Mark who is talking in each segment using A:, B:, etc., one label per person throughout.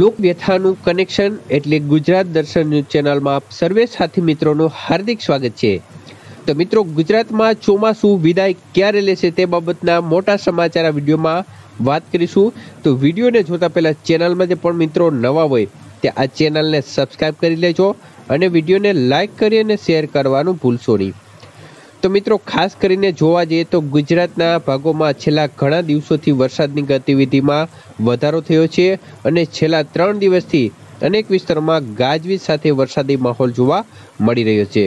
A: લોકવ્યથાનું connection એટલે ગુજરાત દર્શન ચેનલમાં આપ સર્વે સાથી મિત્રોનું હાર્દિક સ્વાગત છે. તો મિત્રો, ગુજરાતમાં ચોમાસું વિદાય ક્યારે લેશે તે બાબતના મોટા સમાચાર આ વિડીયોમાં વાત કરીશું. તો વિડીયોને જોતા પહેલાં ચેનલમાં જે પણ મિત્રો નવા હોય, તે આ ચેનલને સબસ્ક્રાઈબ કરી લેજો અને વિડીયોને લાઇક કરી અને શેર કરવાનું ભૂલશો નહીં. તો મિત્રો, ખાસ કરીને જોવા જઈએ તો ગુજરાતના ભાગોમાં છેલ્લા ઘણા દિવસોથી વરસાદની ગતિવિધિમાં વધારો થયો છે અને છેલ્લા ત્રણ દિવસથી અનેક વિસ્તારોમાં ગાજવીજ સાથે વરસાદી માહોલ જોવા મળી રહ્યો છે.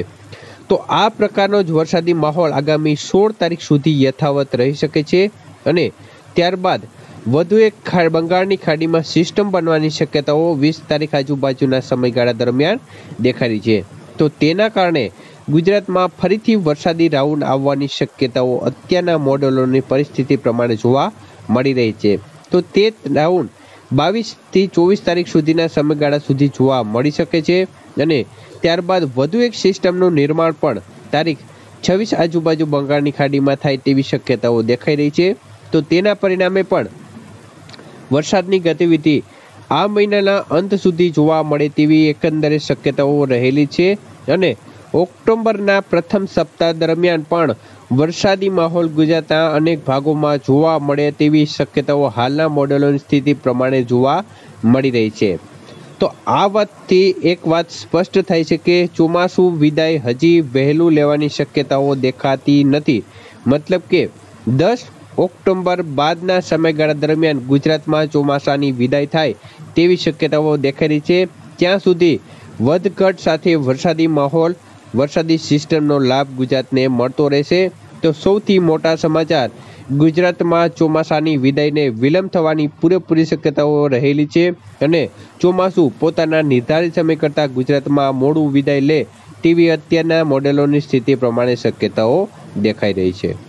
A: તો આ પ્રકારનો જ વરસાદી માહોલ આગામી સોળ તારીખ સુધી યથાવત રહી શકે છે અને ત્યારબાદ વધુ એક બંગાળની ખાડીમાં સિસ્ટમ બનવાની શક્યતાઓ વીસ તારીખ આજુબાજુના સમયગાળા દરમિયાન દેખાડી છે. તો તેના કારણે ગુજરાતમાં ફરીથી વરસાદી રાઉન્ડ આવવાની શક્યતાઓ અત્યારના મોડેલોની પરિસ્થિતિ પ્રમાણે જોવા મળી રહી છે. તો તે રાઉન્ડ બાવીસથી ચોવીસ તારીખ સુધીના સમયગાળા સુધી જોવા મળી શકે છે અને ત્યારબાદ વધુ એક સિસ્ટમનું નિર્માણ પણ તારીખ છવ્વીસ આજુબાજુ બંગાળની ખાડીમાં થાય તેવી શક્યતાઓ દેખાઈ રહી છે. તો તેના પરિણામે પણ વરસાદની ગતિવિધિ આ મહિનાના અંત સુધી જોવા મળે તેવી એકંદરે શક્યતાઓ રહેલી છે અને ઓક્ટોબરના પ્રથમ સપ્તાહ દરમિયાન પણ વરસાદી માહોલ ગુજરાતના અનેક ભાગોમાં જોવા મળે તેવી શક્યતાઓ હાલના મોડેલોની સ્થિતિ પ્રમાણે જોવા મળી રહી છે. તો આ વાતથી એક વાત સ્પષ્ટ થાય છે કે ચોમાસું વિદાય હજી વહેલું લેવાની શક્યતાઓ દેખાતી નથી. મતલબ કે દસ ઓક્ટોબર બાદના સમયગાળા દરમિયાન ગુજરાતમાં ચોમાસાની વિદાય થાય તેવી શક્યતાઓ દેખાઈ રહી છે. ત્યાં સુધી વધઘટ સાથે વરસાદી માહોલ વરસાદી સિસ્ટમનો લાભ ગુજરાતને મળતો રહેશે. તો સૌથી મોટા સમાચાર, ગુજરાતમાં ચોમાસાની વિદાયને વિલંબ થવાની પૂરેપૂરી શક્યતાઓ રહેલી છે અને ચોમાસું પોતાના નિર્ધારિત સમય કરતાં ગુજરાતમાં મોડું વિદાય લે, તેવી અત્યારના મોડેલોની સ્થિતિ પ્રમાણે શક્યતાઓ દેખાઈ રહી છે.